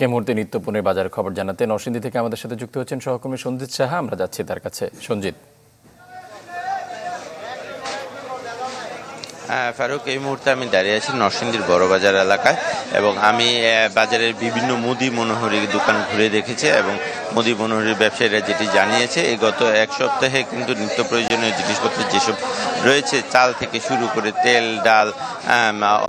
এই মুহূর্তে নিত্যপণ্যের বাজার খবর জানাতে নরসিংদী থেকে আমাদের সাথে যুক্ত হচ্ছেন সহকর্মী সঞ্জিত সাহা। আমরা যাচ্ছি তার কাছে। সঞ্জিত। হ্যাঁ, ফারুক এই মুহূর্তে আমি দাঁড়িয়ে আছি নরসিংদীর বড় বাজার এলাকায় এবং আমি বাজারের বিভিন্ন মুদি মনোহরি দোকান ঘুরে দেখেছি এবং মুদি মনোহরি ব্যবসায়ীরা যেটি জানিয়েছে এই গত এক সপ্তাহে কিন্তু নিত্য প্রয়োজনীয় জিনিসপত্রের যেসব রয়েছে, চাল থেকে শুরু করে তেল, ডাল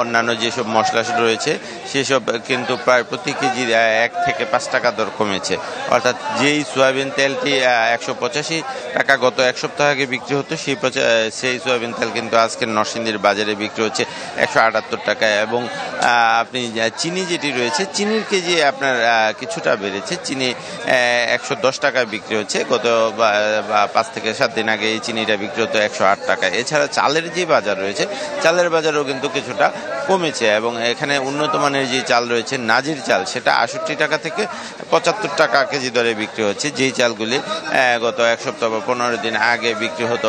অন্যান্য যেসব মশলা রয়েছে, সেসব কিন্তু প্রায় প্রতি কেজি এক থেকে পাঁচ টাকা দর কমেছে। অর্থাৎ যেই সয়াবিন তেলটি একশো পঁচাশি টাকা গত এক সপ্তাহ আগে বিক্রি হতো, সেই সেই সয়াবিন তেল কিন্তু আজকের নরসিংদীর বাজারে বিক্রি হচ্ছে একশো আটাত্তর টাকায়। এবং আপনি চিনি যেটি রয়েছে, চিনির কেজি আপনার কিছুটা বেড়েছে। চিনি একশো দশ টাকায় বিক্রি হচ্ছে। গত পাঁচ থেকে সাত দিন আগে এই চিনিটা বিক্রি হতো একশো আট টাকায়। এছাড়া চালের যে বাজার রয়েছে, চালের বাজারও কিন্তু কিছুটা কমেছে এবং এখানে উন্নত মানের যে চাল রয়েছে, নাজির চাল, সেটা আষট্টি টাকা থেকে পঁচাত্তর টাকা কেজি দরে বিক্রি হচ্ছে। যেই চালগুলি গত এক সপ্তাহ বা পনেরো দিন আগে বিক্রি হতো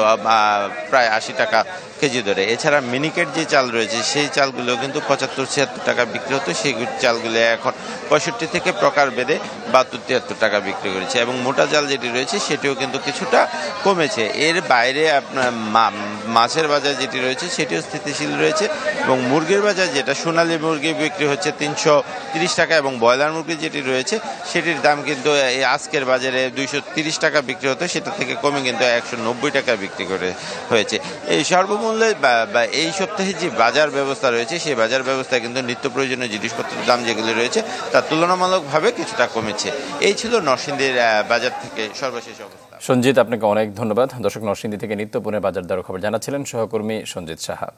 প্রায় আশি টাকা কেজি দরে। এছাড়া মিনিকেট যে চাল রয়েছে, সেই চালগুলো কিন্তু পঁচাত্তর ছিয়াত্তর টাকা বিক্রি হতো, সেই চালগুলি এখন পঁয়ষট্টি থেকে প্রকার বেঁধে বাহাত্তর, তিয়াত্তর টাকা বিক্রি করেছে। এবং মোটা জাল যেটি রয়েছে, সেটিও কিন্তু কিছুটা কমেছে। এর বাইরে আপনার মাছের বাজার যেটি রয়েছে, সেটিও স্থিতিশীল রয়েছে এবং মুরগির বাজার যেটা, সোনালী মুরগি বিক্রি হচ্ছে তিনশো টাকা এবং ব্রয়লার মুরগি যেটি রয়েছে, সেটির দাম কিন্তু এই আজকের বাজারে দুইশো টাকা বিক্রি হতো, সেটা থেকে কমে কিন্তু একশো নব্বই টাকা বিক্রি করে হয়েছে। এই সর্বমূল্যে বা- এই সপ্তাহে যে বাজার ব্যবস্থা রয়েছে, সেই বাজার ব্যবস্থায় কিন্তু নিত্য প্রয়োজনীয় জিনিসপত্রের দাম যেগুলি রয়েছে তার তুলনামূলকভাবে কিছুটা কমেছে। এই ছিল নরসিংদীর বাজার থেকে সর্বশেষ অবস্থা। সঞ্জিত, আপনাকে অনেক ধন্যবাদ। দর্শক নরসিংদী থেকে নিত্যপুরের বাজার দর খবর জানাচ্ছিলেন সহকর্মী সঞ্জিত সাহা।